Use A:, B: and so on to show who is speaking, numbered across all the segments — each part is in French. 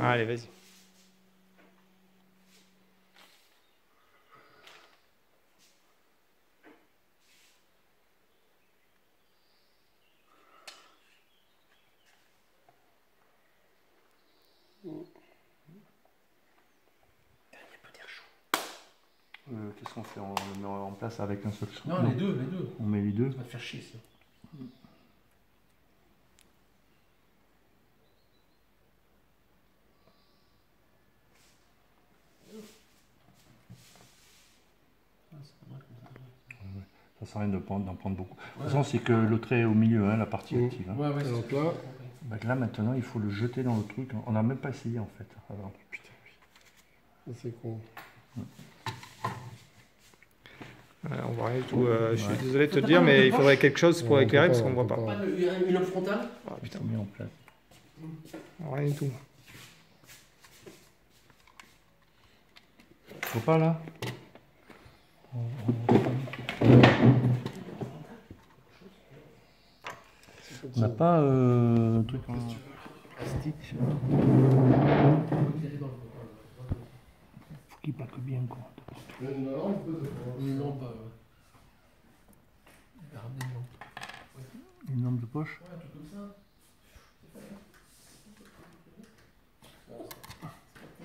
A: Allez, vas-y.
B: Euh, Qu'est-ce qu'on fait? On le met en place avec un seul son
C: Non, les deux, les deux.
B: On met les deux?
C: Ça va te faire chier ça. Ah, c'est pas mal comme ça.
B: Sert à rien de prendre- d'en prendre beaucoup. De toute façon, c'est que le trait est au milieu, hein, la partie
D: Mm.
B: active. hein.
C: Ouais, ouais, c'est
D: Donc
C: ça.
D: là-
B: Donc là, maintenant, il faut le jeter dans le truc. On n'a même pas essayé, en fait. avant.
D: Ça, C'est con.
A: Ouais, on voit rien du tout. euh, je suis désolé de te dire, mais il faudrait quelque chose pour éclairer parce qu'on voit
D: on peut
A: pas.
D: pas.
C: Une une lampe frontale
A: Ah, putain,
B: mis en place.
A: rien du tout.
B: Faut pas, là? On n'a pas euh, un truc en plastique Faut qu'il plaque bien, quoi.
D: Une lampe de-
C: Une lampe. euh, une lampe.
B: Une lampe de poche
C: Ouais, un truc comme ça.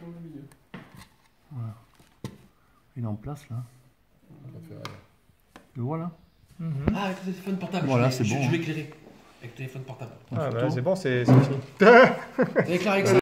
D: Dans le milieu.
B: Il est en place, là. Le voilà
C: Ah, avec le téléphone portable.
B: Voilà, c'est bon,
C: Je
B: hein.
C: vais éclairer. Avec téléphone portable.
A: Ah, bah, c'est bon, c'est c'est fini.
C: Éclaire avec ça.